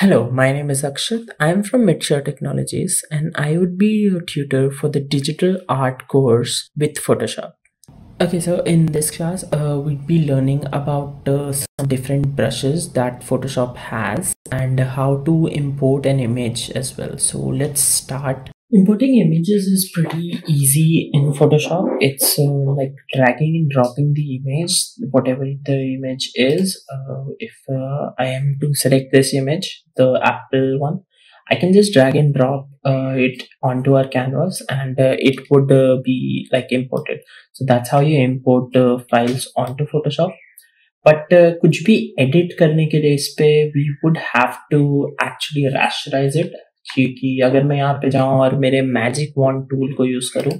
Hello, my name is Akshat. I am from Midshare Technologies and I would be your tutor for the digital art course with Photoshop. Okay, so in this class, uh, we'd be learning about uh, some different brushes that Photoshop has and how to import an image as well. So let's start Importing images is pretty easy in Photoshop. It's uh, like dragging and dropping the image, whatever the image is. Uh, if uh, I am to select this image, the Apple one, I can just drag and drop uh, it onto our canvas and uh, it would uh, be like imported. So that's how you import files onto Photoshop. But कुछ भी edit करने के लिए इस पे we would have to actually rasterize क्योंकि अगर मैं यहाँ पे जाऊँ और मेरे मैजिक वॉन्ट टूल को यूज़ करूँ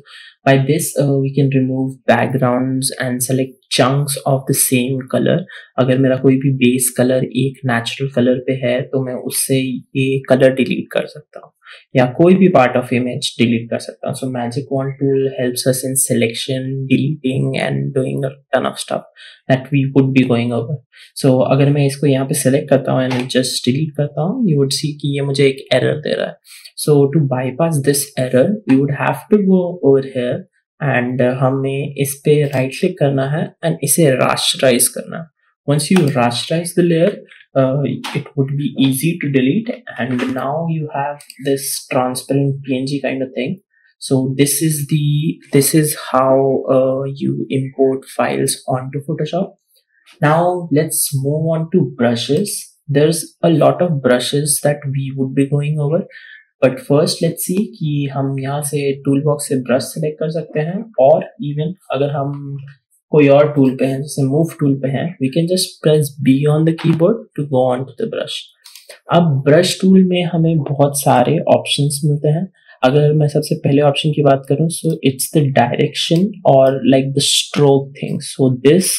by this we can remove backgrounds and select chunks of the same colour अगर मेरा कोई भी बेस कलर एक नेचुरल कलर पे है तो मैं उससे ये कलर डिलीट कर सकता हूँ। या कोई भी पार्ट ऑफ़ इमेज डिलीट कर सकता हूँ। So magic wand tool helps us in selection deleting and doing ton of stuff that we would be going over so अगर मैं इसको यहाँ पे सेलेक्ट करता हूँ एंड जस्ट डिलीट करता हूँ यू वुड सी कि ये मुझे एक एरर दे रहा है। So to bypass this error you would have to go over here and हमें इस पे राइट क्लिक करना है एंड इसे रास्टराइज करना once you rasterize the layer uh, it would be easy to delete and now you have this transparent png kind of thing so this is the this is how uh, you import files onto photoshop now let's move on to brushes there's a lot of brushes that we would be going over But first let's see कि हम यहाँ से tool box से brush select कर सकते हैं और even अगर हम कोई और टूल पे हैं, जैसे मूव टूल पे हैं we can just press B on the keyboard to go on to the brush अब ब्रश टूल में हमें बहुत सारे ऑप्शंस मिलते हैं। अगर मैं सबसे पहले ऑप्शन की बात करूँ सो इट्स द डायरेक्शन और like the stroke thing so this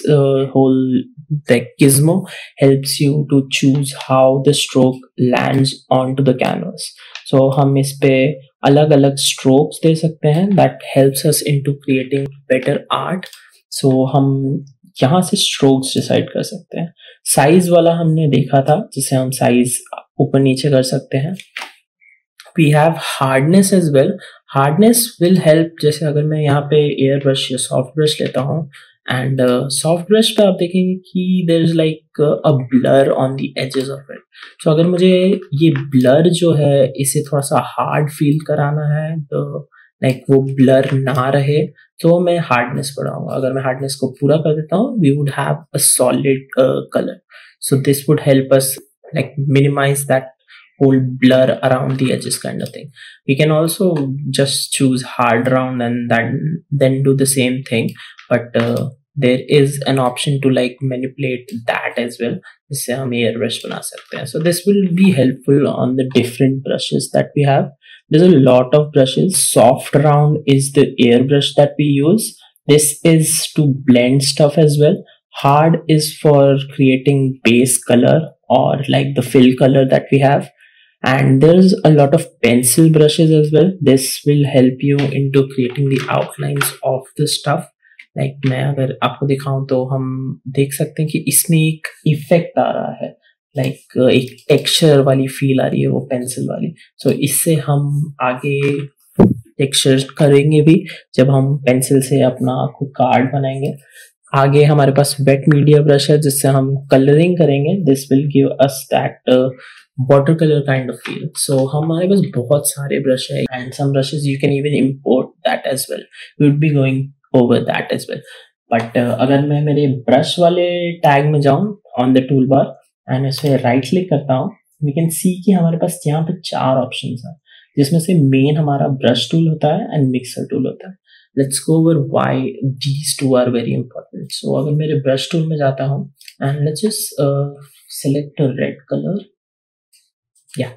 whole the gizmo helps you to choose how the stroke lands onto the canvas. So हम इस पे अलग अलग स्ट्रोक्स दे सकते हैं that helps us into creating better art so, हम यहाँ से स्ट्रोक्स डिसाइड कर सकते हैं साइज़ वाला हमने देखा था जिसे हम साइज़ ऊपर नीचे कर सकते हैं we have hardness as well hardness will help जैसे अगर मैं यहाँ पे एयर ब्रश या सॉफ्ट ब्रश लेता हूँ एंड सॉफ्ट ब्रश पे आप देखेंगे कि there is like a blur on the edges of it so अगर मुझे ये ब्लर जो है इसे थोड़ा सा हार्ड फील कराना है तो लाइक वो ब्लर ना रहे तो मैं हार्डनेस बढ़ाऊँगा। अगर मैं हार्डनेस को पूरा कर देता हूँ we would have a solid colour so this would help us like minimize that whole blur around the edges kind of thing. We can also just choose hard round and then then do the same thing. But uh, there is an option to like manipulate that as well जिससे हम air brush बना सकते हैं so this will be helpful on the different brushes that we have there's a lot of brushes soft round is the airbrush that we use this is to blend stuff as well hard is for creating base color or like the fill color that we have and there's a lot of pencil brushes as well this will help you into creating the outlines of the stuff Like like, मैं अगर आपको दिखाऊँ तो हम देख सकते हैं कि इसमें एक इफ़ेक्ट आ रहा है। लाइक like, एक टेक्सचर वाली फील आ रही है वो पेंसिल वाली। सो so, इससे हम आगे टेक्सचर करेंगे भी जब हम पेंसिल से अपना खुद का आर्ट बनाएँगे। आगे हमारे पास वेट मीडिया ब्रश है जिससे हम कलरिंग करेंगे। This will give us that water colour kind of feel so हमारे पास बहुत सारे ब्रश है and some brushes you can even import that as well we would be going over that as well but अगर मैं मेरे brush वाले tag में जाऊँ on the tool bar and इसे राइट क्लिक करता हूँ वी कैन सी कि हमारे पास यहाँ पे चार ऑप्शन है, जिसमें से मेन हमारा ब्रश टूल होता है एंड मिक्सर टूल होता है। Let's go over why these two are very important so अगर मेरे ब्रश टूल में जाता हूँ and let's just select red colour या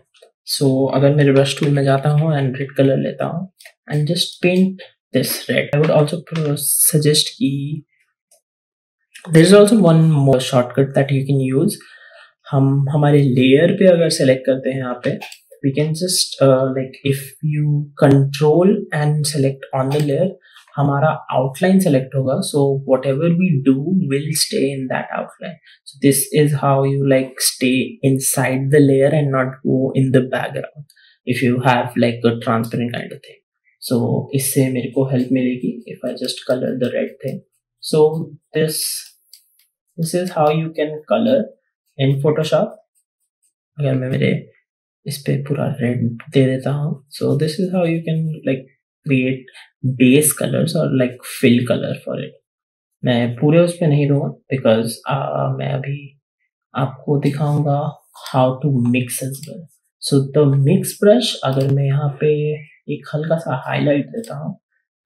सो अगर मेरे ब्रश टूल में जाता हूँ एंड रेड कलर लेता हूँ and just paint this red I would also suggest की there is also one more shortcut that you can use हम हमारे लेयर पे अगर सेलेक्ट करते हैं यहाँ पे we can just like if you control and select on the layer हमारा आउटलाइन सेलेक्ट होगा so whatever we do will stay in that outline so this is how you like stay inside the layer and not go in the background if you have like a transparent kind सो इससे मेरे को help मिलेगी if I just colour the red thing so this this is how you can colour in Photoshop अगर मैं मेरे इस पे पूरा रेड दे देता हूँ. So this is how you can like create base colours और like fill colour for it मैं पूरे उस पर नहीं दूँगा बिकॉज़ मैं अभी आपको दिखाऊँगा how to mix as well so the mix brush अगर मैं यहाँ पे एक हल्का सा हाईलाइट देता हूँ।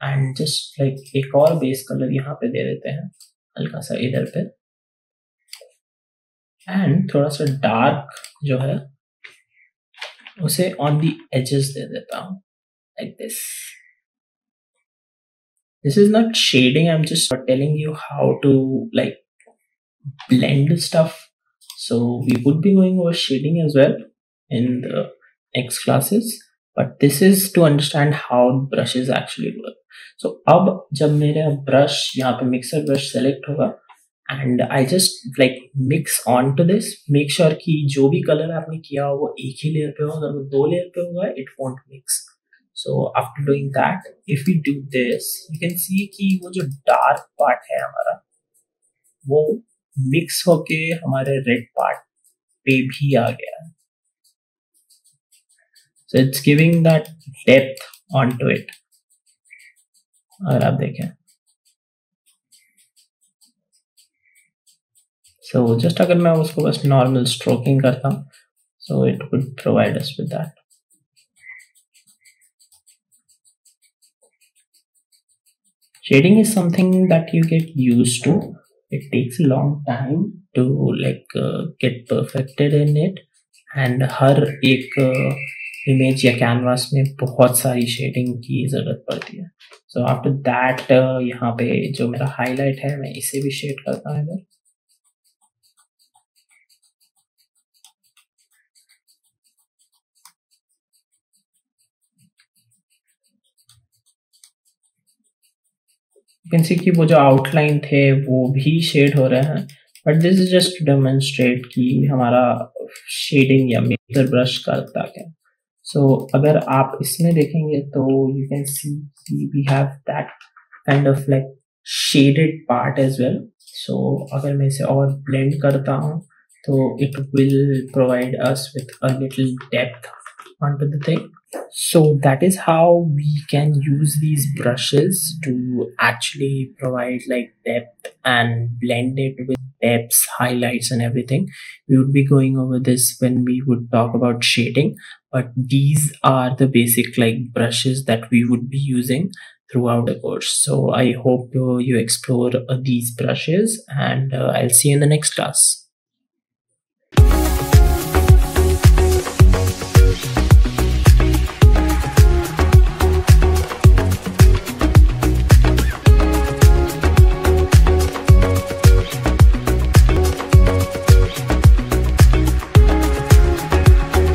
एंड जस्ट लाइक एक और बेस कलर यहाँ पे दे देते हैं। हल्का सा इधर पे। एंड थोड़ा सा डार्क जो है, उसे ऑन दी एजेस दे देता हूँ। Like this this is not shading I am just telling you how to like blend stuff so we would be going over shading as well in the next classes but this is to understand how brush is actually work so अब जब मेरा brush यहाँ पे mixer brush select होगा and I just like mix on to this make sure कि जो भी colour आपने किया हो वो एक ही लेयर पे होगा, अगर वो दो लेयर पे होगा it won't mix so after doing that if you do this you can see कि वो जो डार्क पार्ट है हमारा, वो मिक्स होके हमारे रेड पार्ट पे भी आ गया है। So it's giving that depth onto it अगर आप देखें so just अगर मैं उसको बस normal stroking करता हूँ so it would provide us with that shading is something that you get used to it takes a long time to like uh, get perfected in it and हर एक image या canvas में बहुत सारी shading की ज़रूरत पड़ती है। सो आफ्टर दैट यहाँ पे जो मेरा हाईलाइट है, मैं इसे भी शेड करता हूँ इधर। सी कि वो जो आउटलाइन थे, वो भी शेड हो रहे हैं। But this is just demonstrate कि हमारा शेडिंग या मेजर ब्रश करता है सो अगर आप इसमें देखेंगे तो you can see we have that kind of like shaded part as well so अगर मैं इसे और ब्लेंड करता हूँ तो it will provide us with a little depth on to the thing so that is how we can use these brushes to actually provide like depth and blended with depths high and everything we would be going over this when we would talk about shading but these are the basic like brushes that we would be using throughout the course. So i hope uh, you explore uh, these brushes and uh, i'll see you in the next class